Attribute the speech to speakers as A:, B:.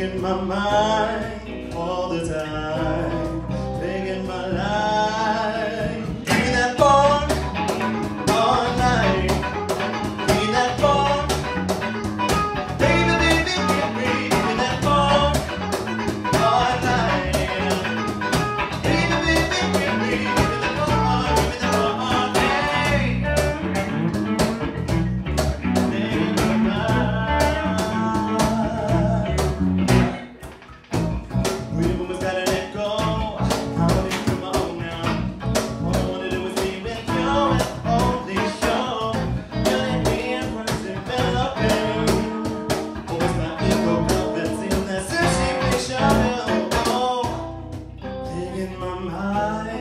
A: in my mind all the time. high.